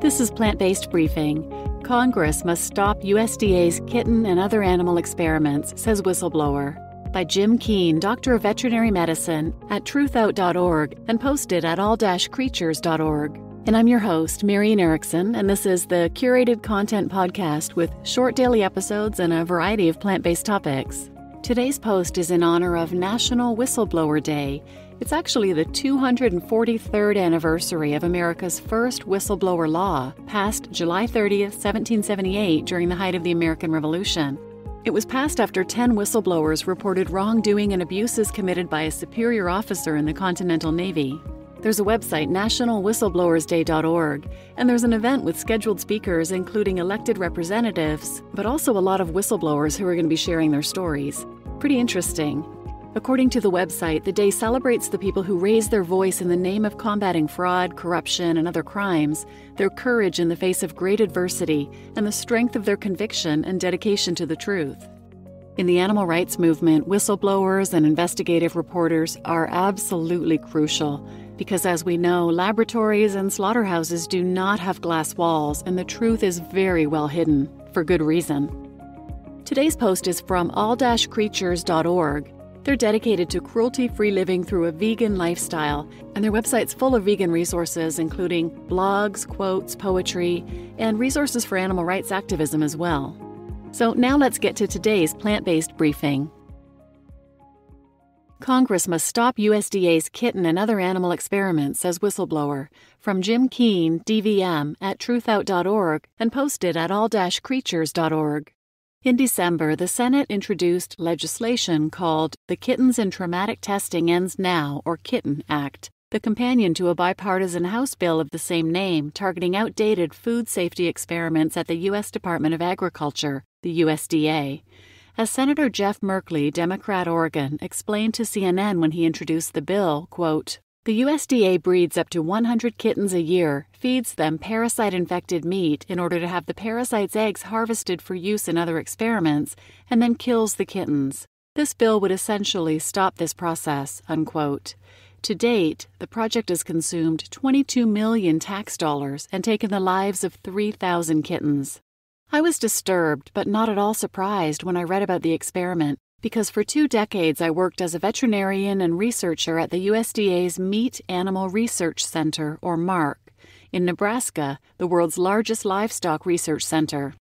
This is Plant Based Briefing. Congress must stop USDA's kitten and other animal experiments, says whistleblower. By Jim Keen, Doctor of Veterinary Medicine at truthout.org and posted at all creatures.org. And I'm your host, Marian Erickson, and this is the curated content podcast with short daily episodes and a variety of plant based topics. Today's post is in honor of National Whistleblower Day. It's actually the 243rd anniversary of America's first whistleblower law, passed July 30, 1778, during the height of the American Revolution. It was passed after 10 whistleblowers reported wrongdoing and abuses committed by a superior officer in the Continental Navy. There's a website, nationalwhistleblowersday.org, and there's an event with scheduled speakers, including elected representatives, but also a lot of whistleblowers who are going to be sharing their stories. Pretty interesting. According to the website, the day celebrates the people who raise their voice in the name of combating fraud, corruption, and other crimes, their courage in the face of great adversity, and the strength of their conviction and dedication to the truth. In the animal rights movement, whistleblowers and investigative reporters are absolutely crucial because, as we know, laboratories and slaughterhouses do not have glass walls, and the truth is very well hidden, for good reason. Today's post is from all-creatures.org. They're dedicated to cruelty free living through a vegan lifestyle, and their website's full of vegan resources, including blogs, quotes, poetry, and resources for animal rights activism as well. So now let's get to today's plant based briefing. Congress must stop USDA's kitten and other animal experiments, says whistleblower. From Jim Keen, DVM, at truthout.org and posted at all creatures.org. In December, the Senate introduced legislation called the Kittens in Traumatic Testing Ends Now, or Kitten Act, the companion to a bipartisan House bill of the same name targeting outdated food safety experiments at the U.S. Department of Agriculture, the USDA. As Senator Jeff Merkley, Democrat Oregon, explained to CNN when he introduced the bill, quote, the USDA breeds up to 100 kittens a year, feeds them parasite infected meat in order to have the parasite's eggs harvested for use in other experiments, and then kills the kittens. This bill would essentially stop this process. Unquote. To date, the project has consumed 22 million tax dollars and taken the lives of 3,000 kittens. I was disturbed, but not at all surprised when I read about the experiment, because for two decades I worked as a veterinarian and researcher at the USDA's Meat Animal Research Center, or MARC, in Nebraska, the world's largest livestock research center.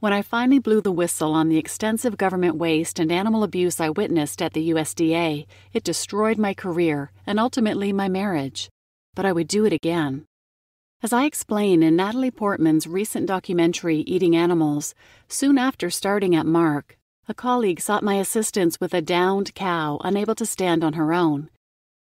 When I finally blew the whistle on the extensive government waste and animal abuse I witnessed at the USDA, it destroyed my career and ultimately my marriage. But I would do it again. As I explain in Natalie Portman's recent documentary, Eating Animals, soon after starting at MARC, a colleague sought my assistance with a downed cow unable to stand on her own.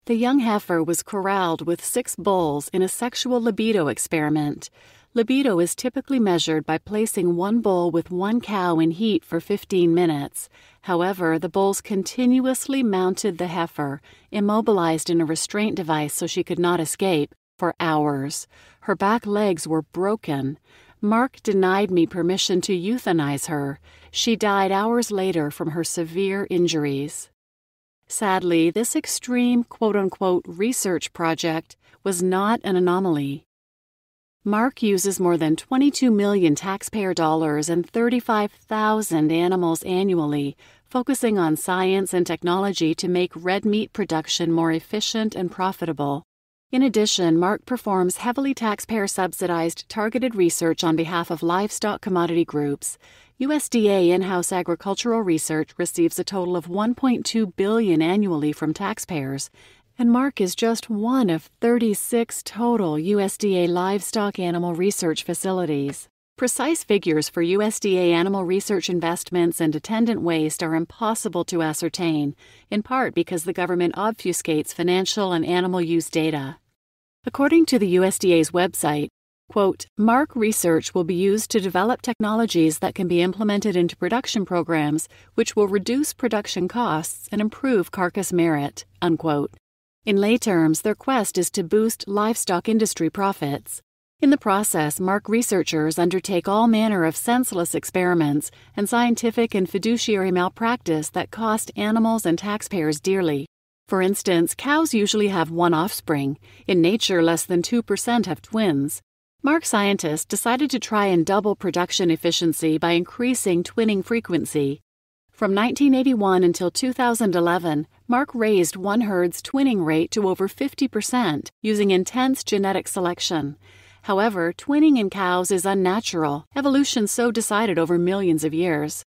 The young heifer was corralled with six bulls in a sexual libido experiment. Libido is typically measured by placing one bull with one cow in heat for 15 minutes. However, the bulls continuously mounted the heifer, immobilized in a restraint device so she could not escape, for hours. Her back legs were broken. MARC denied me permission to euthanize her. She died hours later from her severe injuries. Sadly, this extreme quote unquote research project was not an anomaly. MARC uses more than 22 million taxpayer dollars and 35,000 animals annually, focusing on science and technology to make red meat production more efficient and profitable. In addition, MARC performs heavily taxpayer subsidized targeted research on behalf of livestock commodity groups. USDA in-house agricultural research receives a total of 1.2 billion annually from taxpayers, and MARC is just one of 36 total USDA livestock animal research facilities. Precise figures for USDA animal research investments and attendant waste are impossible to ascertain, in part because the government obfuscates financial and animal use data. According to the USDA's website, quote, MARC research will be used to develop technologies that can be implemented into production programs which will reduce production costs and improve carcass merit, unquote. In lay terms, their quest is to boost livestock industry profits. In the process, MARC researchers undertake all manner of senseless experiments and scientific and fiduciary malpractice that cost animals and taxpayers dearly. For instance, cows usually have one offspring. In nature, less than 2% have twins. MARC scientists decided to try and double production efficiency by increasing twinning frequency. From 1981 until 2011, MARC raised one herd's twinning rate to over 50% using intense genetic selection. However, twinning in cows is unnatural. Evolution so decided over millions of years.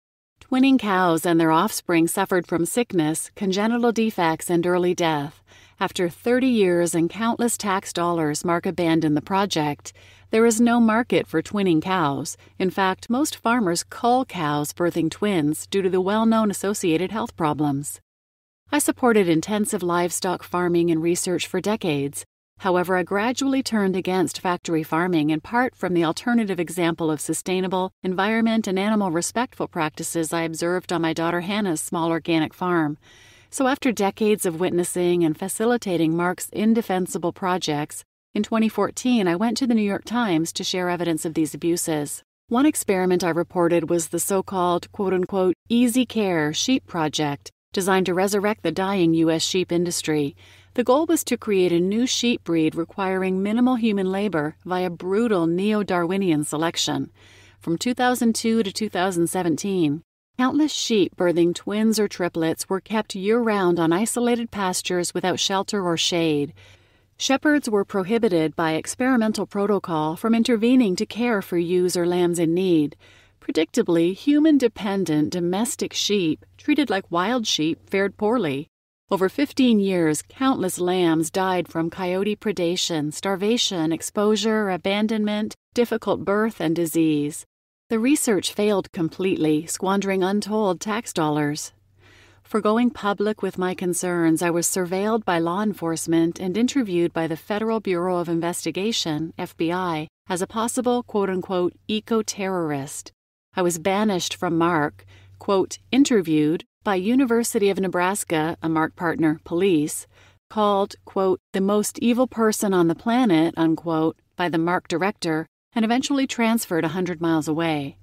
Twinning cows and their offspring suffered from sickness, congenital defects, and early death. After 30 years and countless tax dollars, MARC abandoned the project. There is no market for twinning cows. In fact, most farmers cull cows birthing twins due to the well known associated health problems. I supported intensive livestock farming and research for decades. However, I gradually turned against factory farming in part from the alternative example of sustainable, environment, and animal respectful practices I observed on my daughter Hannah's small organic farm. So, after decades of witnessing and facilitating MARC's indefensible projects, in 2014 I went to the New York Times to share evidence of these abuses. One experiment I reported was the so called quote unquote easy care sheep project, designed to resurrect the dying U.S. sheep industry. The goal was to create a new sheep breed requiring minimal human labor via brutal neo Darwinian selection. From 2002 to 2017, countless sheep birthing twins or triplets were kept year round on isolated pastures without shelter or shade. Shepherds were prohibited by experimental protocol from intervening to care for ewes or lambs in need. Predictably, human dependent domestic sheep, treated like wild sheep, fared poorly. Over 15 years, countless lambs died from coyote predation, starvation, exposure, abandonment, difficult birth, and disease. The research failed completely, squandering untold tax dollars. For going public with my concerns, I was surveilled by law enforcement and interviewed by the Federal Bureau of Investigation, FBI, as a possible quote unquote eco terrorist. I was banished from MARC, quote, interviewed by University of Nebraska, a MARC partner, police, called, quote, the most evil person on the planet, unquote, by the MARC director, and eventually transferred a hundred miles away.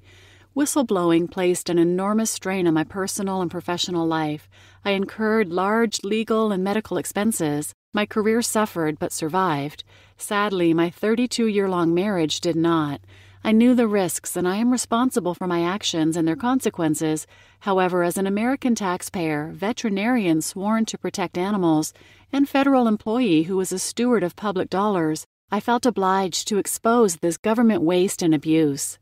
Whistleblowing placed an enormous strain on my personal and professional life. I incurred large legal and medical expenses. My career suffered but survived. Sadly, my 32 year long marriage did not. I knew the risks and I am responsible for my actions and their consequences. However, as an American taxpayer, veterinarian sworn to protect animals, and federal employee who was a steward of public dollars, I felt obliged to expose this government waste and abuse.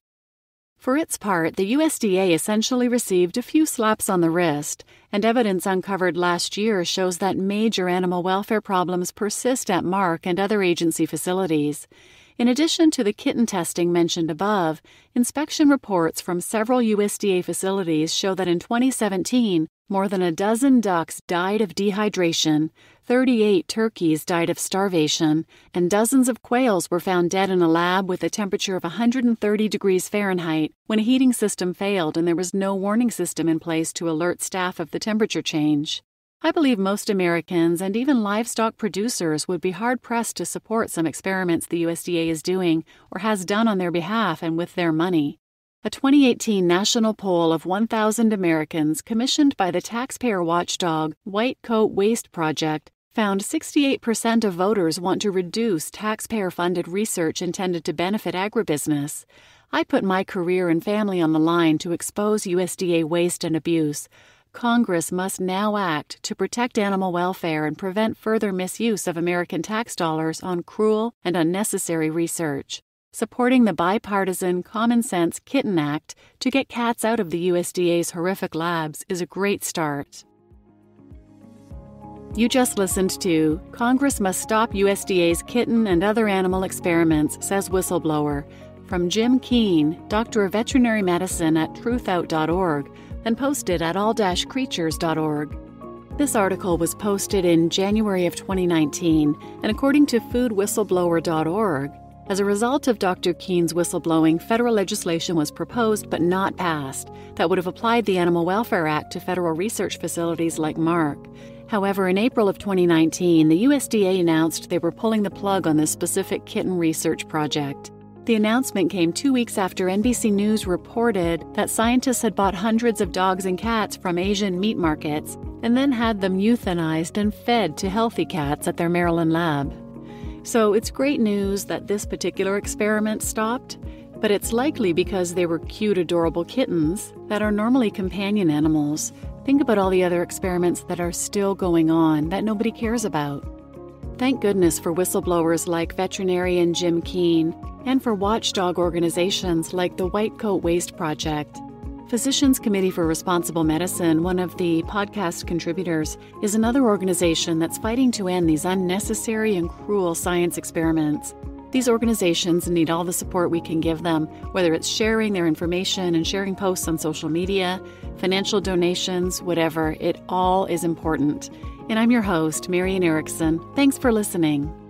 For its part, the USDA essentially received a few slaps on the wrist, and evidence uncovered last year shows that major animal welfare problems persist at MARC and other agency facilities. In addition to the kitten testing mentioned above, inspection reports from several USDA facilities show that in 2017, more than a dozen ducks died of dehydration, 38 turkeys died of starvation, and dozens of quails were found dead in a lab with a temperature of 130 degrees Fahrenheit when a heating system failed and there was no warning system in place to alert staff of the temperature change. I believe most Americans and even livestock producers would be hard pressed to support some experiments the USDA is doing or has done on their behalf and with their money. A 2018 national poll of 1,000 Americans commissioned by the taxpayer watchdog White Coat Waste Project found 68% of voters want to reduce taxpayer funded research intended to benefit agribusiness. I put my career and family on the line to expose USDA waste and abuse. Congress must now act to protect animal welfare and prevent further misuse of American tax dollars on cruel and unnecessary research. Supporting the bipartisan Common Sense Kitten Act to get cats out of the USDA's horrific labs is a great start. You just listened to Congress Must Stop USDA's Kitten and Other Animal Experiments, says Whistleblower, from Jim Keen, Doctor of Veterinary Medicine at truthout.org and posted at all-creatures.org. This article was posted in January of 2019, and according to foodwhistleblower.org, as a result of Dr. Keen's whistleblowing, federal legislation was proposed but not passed that would have applied the Animal Welfare Act to federal research facilities like MARC. However, in April of 2019, the USDA announced they were pulling the plug on this specific kitten research project. The announcement came two weeks after NBC News reported that scientists had bought hundreds of dogs and cats from Asian meat markets and then had them euthanized and fed to healthy cats at their Maryland lab. So it's great news that this particular experiment stopped, but it's likely because they were cute, adorable kittens that are normally companion animals. Think about all the other experiments that are still going on that nobody cares about. Thank goodness for whistleblowers like veterinarian Jim Keen and for watchdog organizations like the White Coat Waste Project. Physicians Committee for Responsible Medicine, one of the podcast contributors, is another organization that's fighting to end these unnecessary and cruel science experiments. These organizations need all the support we can give them, whether it's sharing their information and sharing posts on social media, financial donations, whatever, it all is important. And I'm your host, Marian Erickson. Thanks for listening.